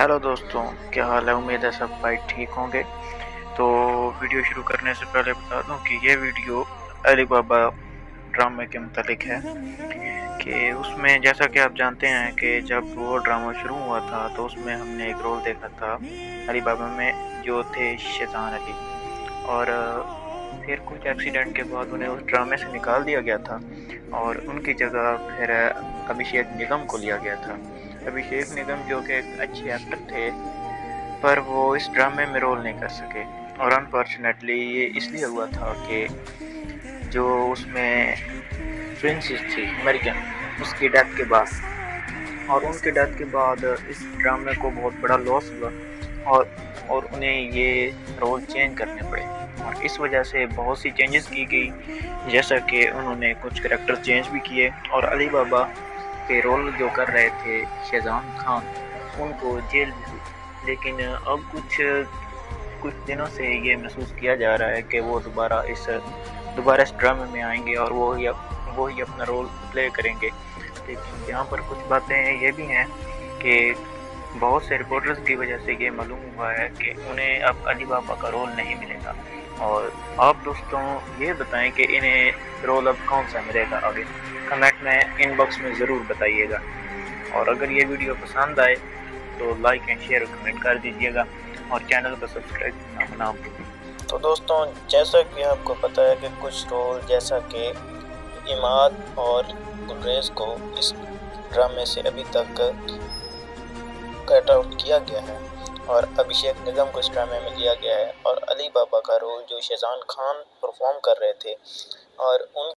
Hello दोस्तों, क्या हाल है? उम्मीद है सब भाई ठीक होंगे। तो वीडियो शुरू करने से पहले बता दूँ कि ये वीडियो अली बाबा ड्रामे के मतलब है। कि उसमें जैसा कि आप जानते हैं कि जब वो ड्रामा शुरू हुआ था तो उसमें हमने एक रोल देखा था अली बाबा में, जो थे शेजान अली। और, फिर कुछ एक्सीडेंट के बाद उन्हें उस ड्रामे से निकाल दिया गया था और उनकी जगह फिर अभिषेक निगम को लिया गया था। अभिषेक निगम जो कि एक अच्छे एक्टर थे, पर वो इस ड्रामे में रोल नहीं कर सके। और अनफॉर्चुनेटली ये इसलिए हुआ था कि जो उसमें प्रिंसेस थी अमेरिकन उसकी डेथ के बाद। और उनके डेथ के बाद इस ड्रामे को बहुत बड़ा लॉस हुआ और और उन्हें ये रोल चेंज करने पड़े। और इस वजह से बहुत सी चेंजेस की गई, जैसा कि उन्होंने कुछ करेक्टर चेंज भी किए। और अली बाबा के रोल जो कर रहे थे शेजान खान, उनको जेल लेकिन अब कुछ कुछ दिनों से ये महसूस किया जा रहा है कि वो दोबारा इस दोबारा इस ड्रामे में आएँगे और वो ही वो ही अपना रोल प्ले करेंगे। लेकिन यहाँ पर कुछ बातें ये भी हैं कि बहुत से रिपोर्टर्स की वजह से ये मालूम हुआ है कि उन्हें अब अली बाबा का रोल नहीं मिलेगा। और आप दोस्तों ये बताएँ कि इन्हें रोल अब कौन सा मिलेगा? आगे कमेंट में इनबॉक्स में ज़रूर बताइएगा। और अगर ये वीडियो पसंद आए तो लाइक एंड शेयर कमेंट कर दीजिएगा और चैनल को सब्सक्राइब करना ना तो दोस्तों, जैसा कि आपको पता है कि कुछ रोल जैसा कि इमाद और गुलरेज को इस ड्रामे से अभी तक कट आउट किया गया है। और अभिषेक निगम को इस ड्रामे में लिया गया है और अली बाबा का रोल जो शेजान खान परफॉर्म कर रहे थे और उन